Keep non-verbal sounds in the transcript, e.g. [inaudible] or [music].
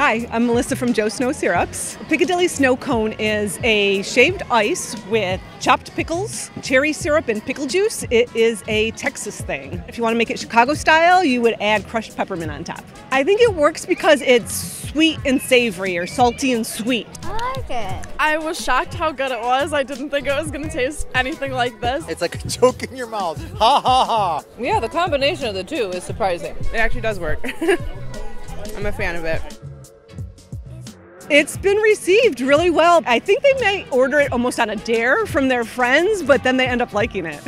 Hi, I'm Melissa from Jo Snow Syrups. Piccadilly Snow Cone is a shaved ice with chopped pickles, cherry syrup, and pickle juice. It is a Texas thing. If you want to make it Chicago style, you would add crushed peppermint on top. I think it works because it's sweet and savory or salty and sweet. I like it. I was shocked how good it was. I didn't think it was going to taste anything like this. It's like a [laughs] joke in your mouth. Ha ha ha. Yeah, the combination of the two is surprising. It actually does work. [laughs] I'm a fan of it. It's been received really well. I think they may order it almost on a dare from their friends, but then they end up liking it.